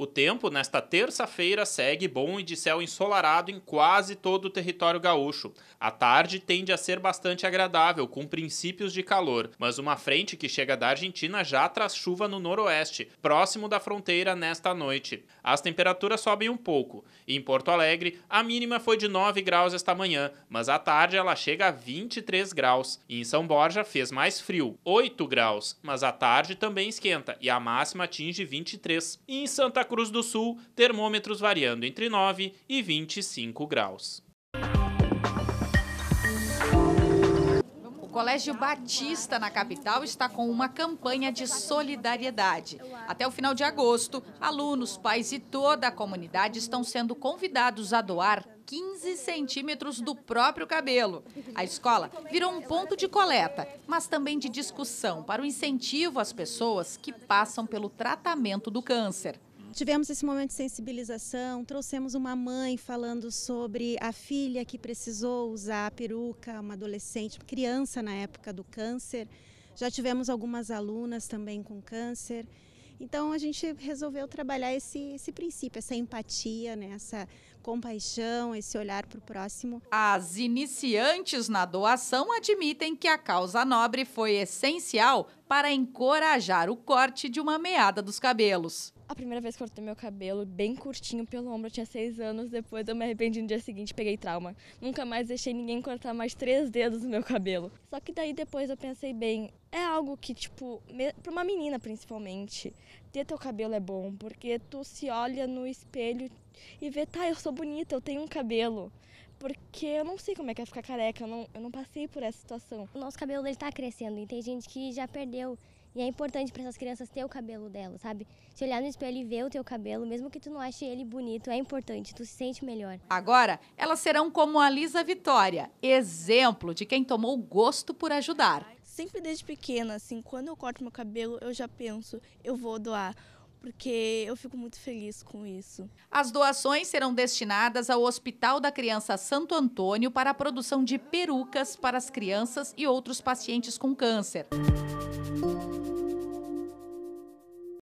O tempo nesta terça-feira segue bom e de céu ensolarado em quase todo o território gaúcho. A tarde tende a ser bastante agradável, com princípios de calor, mas uma frente que chega da Argentina já traz chuva no noroeste, próximo da fronteira nesta noite. As temperaturas sobem um pouco. Em Porto Alegre, a mínima foi de 9 graus esta manhã, mas à tarde ela chega a 23 graus. E em São Borja fez mais frio, 8 graus, mas à tarde também esquenta e a máxima atinge 23. E em Santa Cruz do Sul, termômetros variando entre 9 e 25 graus. O Colégio Batista na capital está com uma campanha de solidariedade. Até o final de agosto, alunos, pais e toda a comunidade estão sendo convidados a doar 15 centímetros do próprio cabelo. A escola virou um ponto de coleta, mas também de discussão para o incentivo às pessoas que passam pelo tratamento do câncer. Tivemos esse momento de sensibilização, trouxemos uma mãe falando sobre a filha que precisou usar a peruca, uma adolescente, uma criança na época do câncer. Já tivemos algumas alunas também com câncer. Então a gente resolveu trabalhar esse, esse princípio, essa empatia, né? essa compaixão, esse olhar para o próximo. As iniciantes na doação admitem que a causa nobre foi essencial para encorajar o corte de uma meada dos cabelos. A primeira vez que cortei meu cabelo, bem curtinho pelo ombro, eu tinha seis anos. Depois eu me arrependi no dia seguinte, peguei trauma. Nunca mais deixei ninguém cortar mais três dedos no meu cabelo. Só que daí depois eu pensei bem, é algo que, tipo, para uma menina principalmente, ter teu cabelo é bom, porque tu se olha no espelho e vê, tá, eu sou bonita, eu tenho um cabelo porque eu não sei como é que é ficar careca, eu não, eu não passei por essa situação. O nosso cabelo está crescendo e tem gente que já perdeu e é importante para essas crianças ter o cabelo dela, sabe? Se olhar no espelho e ver o teu cabelo, mesmo que tu não ache ele bonito, é importante, tu se sente melhor. Agora, elas serão como a Lisa Vitória, exemplo de quem tomou gosto por ajudar. Sempre desde pequena, assim, quando eu corto meu cabelo, eu já penso, eu vou doar porque eu fico muito feliz com isso. As doações serão destinadas ao Hospital da Criança Santo Antônio para a produção de perucas para as crianças e outros pacientes com câncer. Música